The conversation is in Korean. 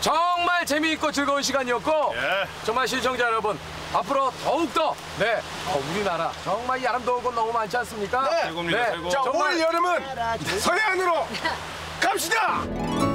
정말 재미있고 즐거운 시간이었고 예. 정말 시청자 여러분 앞으로 더욱더 네 어, 우리나라 정말 이 아름다운 곳 너무 많지 않습니까? 네. 최고입니다, 최고. 네. 자, 정말 올 여름은 서해안으로 갑시다.